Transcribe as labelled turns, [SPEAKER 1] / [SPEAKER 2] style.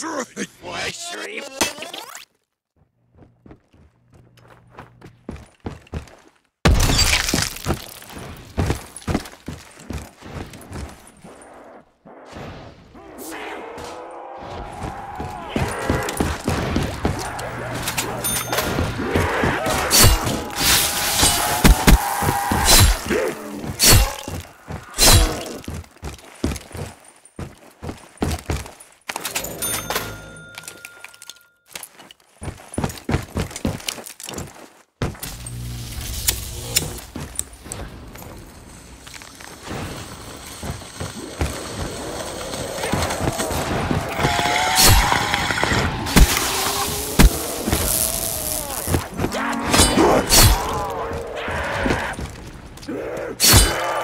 [SPEAKER 1] Why, Shreem?
[SPEAKER 2] Fetch me their souls!